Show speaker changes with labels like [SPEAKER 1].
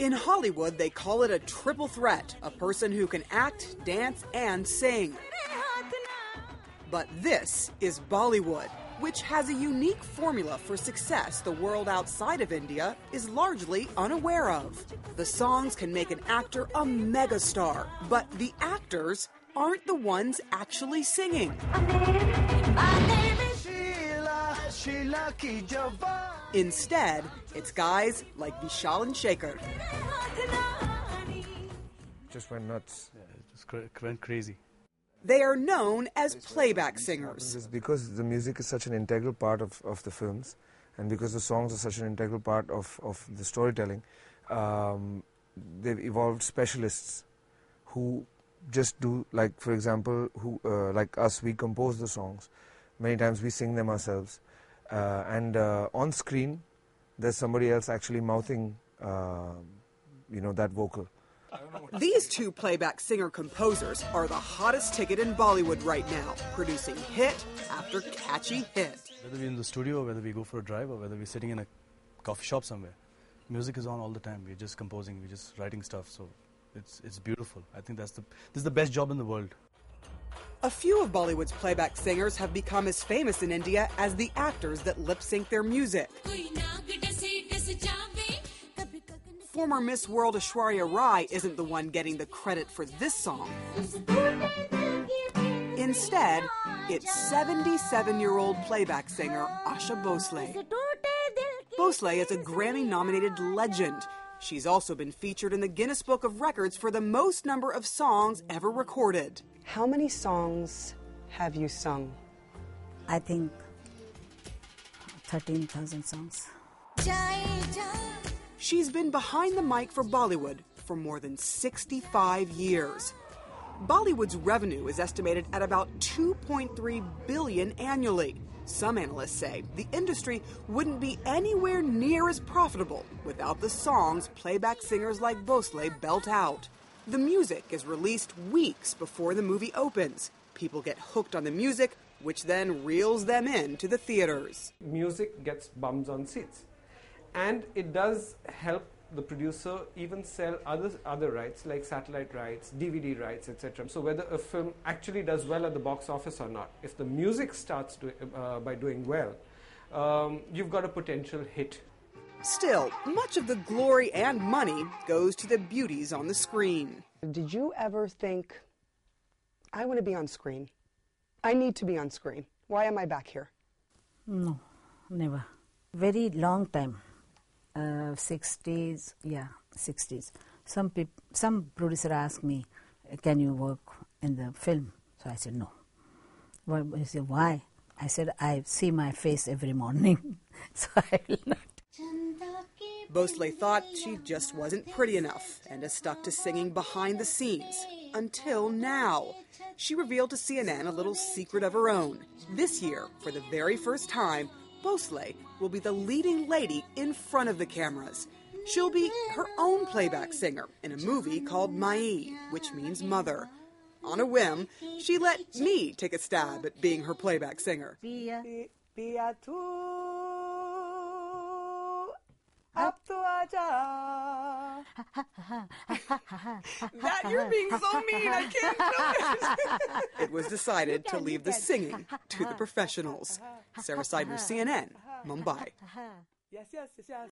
[SPEAKER 1] In Hollywood, they call it a triple threat a person who can act, dance, and sing. But this is Bollywood, which has a unique formula for success the world outside of India is largely unaware of. The songs can make an actor a megastar, but the actors aren't the ones actually singing. Instead, it's guys like Vishal and Shekhar.
[SPEAKER 2] Just went nuts.
[SPEAKER 3] Yeah, just cra- went crazy.
[SPEAKER 1] They are known as playback singers.
[SPEAKER 2] It's because the music is such an integral part of, of the films, and because the songs are such an integral part of, of the storytelling, um, they've evolved specialists who just do, like, for example, who uh, like us, we compose the songs. Many times we sing them ourselves. Uh, and uh, on screen, there's somebody else actually mouthing, uh, you know, that vocal.
[SPEAKER 1] These two playback singer composers are the hottest ticket in Bollywood right now, producing hit after catchy hit.
[SPEAKER 3] Whether we're in the studio, whether we go for a drive, or whether we're sitting in a coffee shop somewhere, music is on all the time. We're just composing, we're just writing stuff. So it's it's beautiful. I think that's the this is the best job in the world.
[SPEAKER 1] A few of Bollywood's playback singers have become as famous in India as the actors that lip sync their music. Former Miss World Aishwarya Rai isn't the one getting the credit for this song. Instead, it's 77 year old playback singer Asha Bhosle. Bhosle is a Grammy nominated legend. She's also been featured in the Guinness Book of Records for the most number of songs ever recorded.
[SPEAKER 4] How many songs have you sung?
[SPEAKER 5] I think 13,000 songs.
[SPEAKER 1] She's been behind the mic for Bollywood for more than 65 years. Bollywood's revenue is estimated at about 2.3 billion annually. Some analysts say the industry wouldn't be anywhere near as profitable without the songs playback singers like Bhosle belt out. The music is released weeks before the movie opens. People get hooked on the music, which then reels them in to the theaters.
[SPEAKER 6] Music gets bums on seats. And it does help the producer even sell other other rights like satellite rights, DVD rights, etc. So whether a film actually does well at the box office or not, if the music starts do, uh, by doing well, um, you've got a potential hit.
[SPEAKER 1] Still, much of the glory and money goes to the beauties on the screen.
[SPEAKER 4] Did you ever think, I want to be on screen? I need to be on screen. Why am I back here?
[SPEAKER 5] No, never. Very long time. Uh, 60s, yeah, 60s. Some peop- some producer asked me, "Can you work in the film?" So I said no. Well, he said, "Why?" I said, "I see my face every morning, so I will not."
[SPEAKER 1] Bhosle thought she just wasn't pretty enough and has stuck to singing behind the scenes. Until now. She revealed to CNN a little secret of her own. This year, for the very first time, Bhosle will be the leading lady in front of the cameras. She'll be her own playback singer in a movie called Mai, which means mother. On a whim, she let me take a stab at being her playback singer.
[SPEAKER 4] Pia tu, ab to aaja.
[SPEAKER 1] That you're being so mean, I can't do it. It was decided to leave the singing to the professionals. Sara Sidner, CNN, Mumbai.
[SPEAKER 4] Yes, yes, yes, yes.